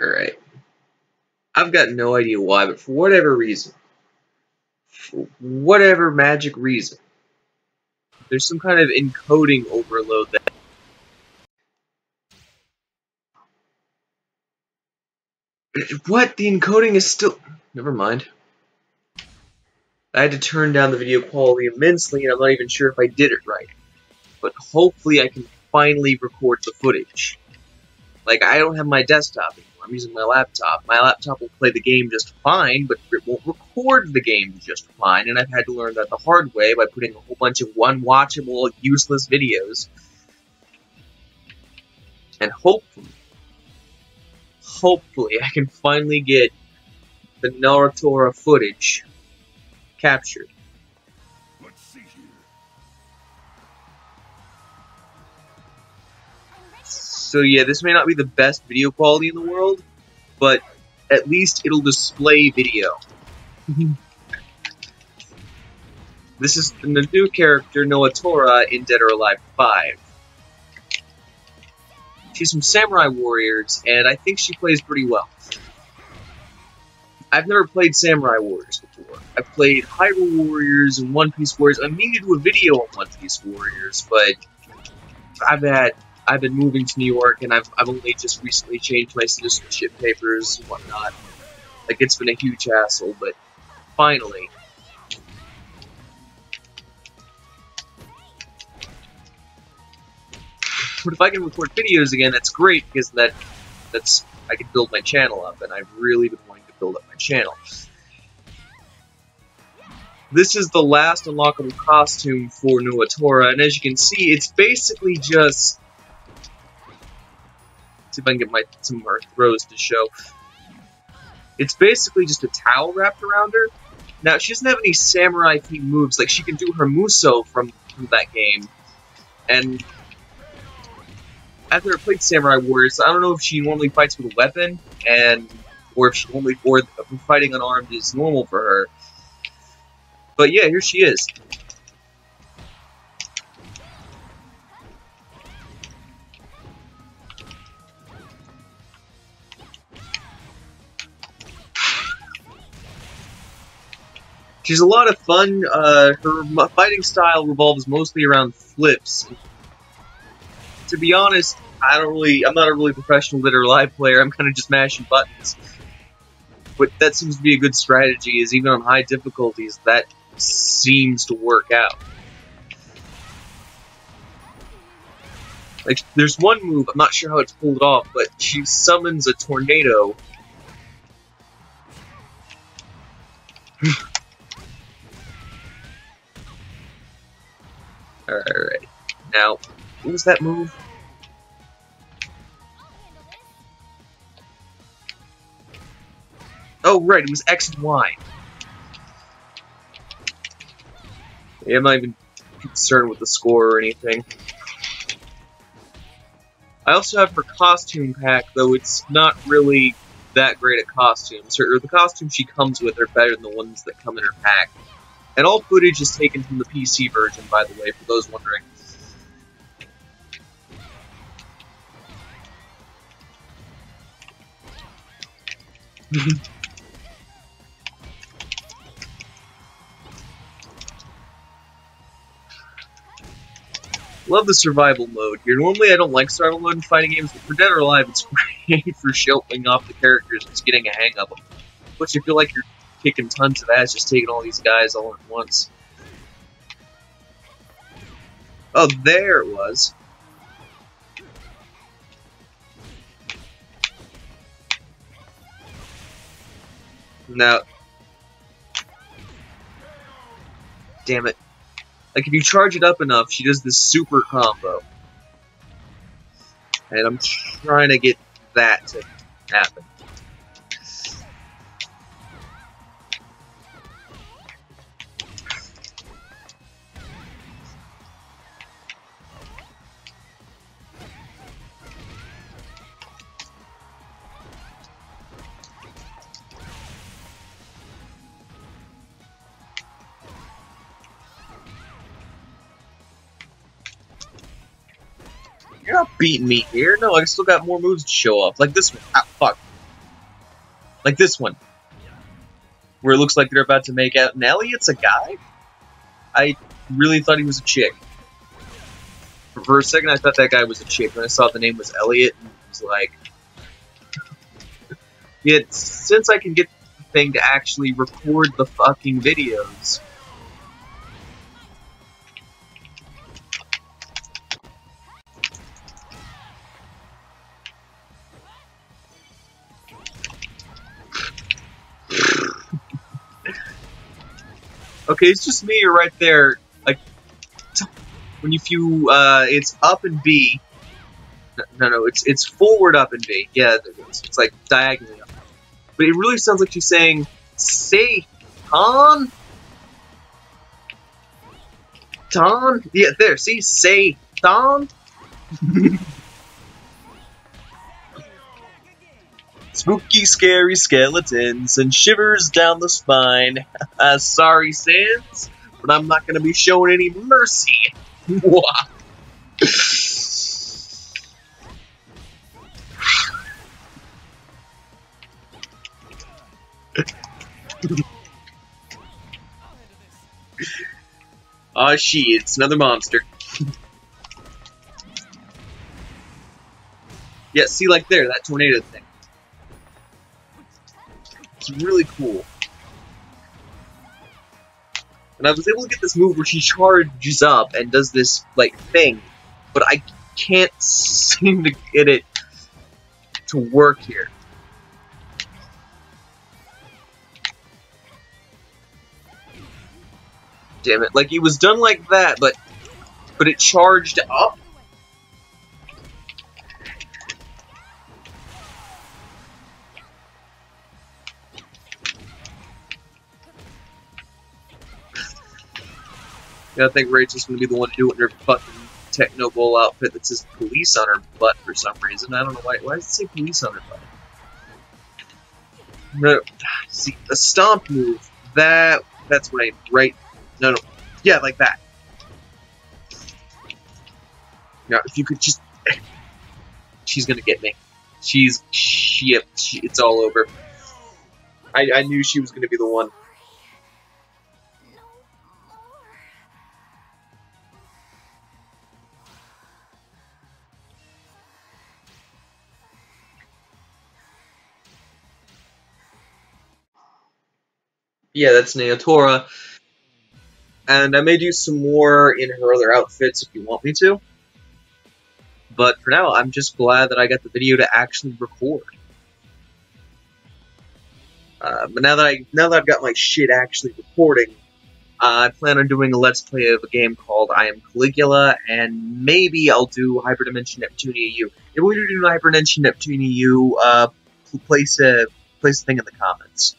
Alright. I've got no idea why, but for whatever reason, for whatever magic reason, there's some kind of encoding overload that What? The encoding is still... Never mind. I had to turn down the video quality immensely, and I'm not even sure if I did it right. But hopefully I can finally record the footage. Like, I don't have my desktop anymore. I'm using my laptop. My laptop will play the game just fine, but it won't record the game just fine, and I've had to learn that the hard way by putting a whole bunch of unwatchable, useless videos. And hopefully, hopefully I can finally get the Naotora footage captured. So yeah, this may not be the best video quality in the world, but at least it'll display video. Mm-hmm. this is the new character, Noatora, in Dead or Alive 5. She's from Samurai Warriors, and I think she plays pretty well. I've never played Samurai Warriors before. I've played Hyrule Warriors and One Piece Warriors. I need to do a video on One Piece Warriors, but I've had I've been moving to New York, and I've I've only just recently changed my citizenship papers and whatnot. Like it's been a huge hassle, but finally. But if I can record videos again, that's great because that that's I can build my channel up, and I've really been wanting to build up my channel. This is the last unlockable costume for Naotora, and as you can see, it's basically just see if I can get my some of throws to show. It's basically just a towel wrapped around her. Now she doesn't have any samurai themed moves, like she can do her muso from, from that game. And after I played Samurai Warriors, I don't know if she normally fights with a weapon and or if she only or fighting unarmed is normal for her. But yeah, here she is. She's a lot of fun. Uh, her fighting style revolves mostly around flips. To be honest, I don't really. I'm not a really professional or Alive player. I'm kind of just mashing buttons. But that seems to be a good strategy. Is even on high difficulties, that seems to work out. Like, there's one move. I'm not sure how it's pulled off, but she summons a tornado. Alright. Now, what was that move? Oh, right, it was X and Y. Yeah, I'm not even concerned with the score or anything. I also have her costume pack, though it's not really that great at costumes. Or the costumes she comes with are better than the ones that come in her pack. And all footage is taken from the PC version, by the way, for those wondering. Love the survival mode here. Normally I don't like survival mode in fighting games, but for Dead or Alive it's great for showing off the characters and just getting a hang of them. But you feel like you're kicking tons of ass just taking all these guys all at once. Oh, there it was. Now, damn it. Like, if you charge it up enough, she does this super combo. And I'm trying to get that to happen. You're not beating me here. No, I still got more moves to show off. Like this one. Ah, fuck. Like this one. Where it looks like they're about to make out, and Eliot's a guy? I really thought he was a chick. For a second, I thought that guy was a chick. When I saw the name was Eliot, and I was like... Yet, since I can get the thing to actually record the fucking videos... Okay, it's just me right there. Like, when if you, uh, it's up and B. No, no, it's it's forward up and B. Yeah, it's, it's like diagonally up. But it really sounds like she's saying, say, Ton? Ton? Yeah, there, see? Say, Ton? Spooky, scary skeletons and shivers down the spine. Uh, sorry, Sans, but I'm not going to be showing any mercy. Ah, oh, she, it's another monster. yeah, see, like there, that tornado thing. It's really cool. And I was able to get this move where she charges up and does this, like, thing. But I can't seem to get it to work here. Damn it. Like, it was done like that, but but it charged up I think Rachel's gonna be the one to do it in her fucking Techno Bowl outfit that says police on her butt for some reason. I don't know why. Why does it say police on her butt? No, see, a stomp move. That, that's right, right? No, no. Yeah, like that. Now, if you could just... She's gonna get me. She's... She, she, it's all over. I, I knew she was gonna be the one. Yeah, that's Naotora. And I may do some more in her other outfits if you want me to. But for now, I'm just glad that I got the video to actually record. Uh, but now that I now that I've got my shit actually recording, uh, I plan on doing a let's play of a game called I Am Caligula, and maybe I'll do Hyperdimension Neptunia U. If we do Hyperdimension Neptunia U, uh, place a place a thing in the comments.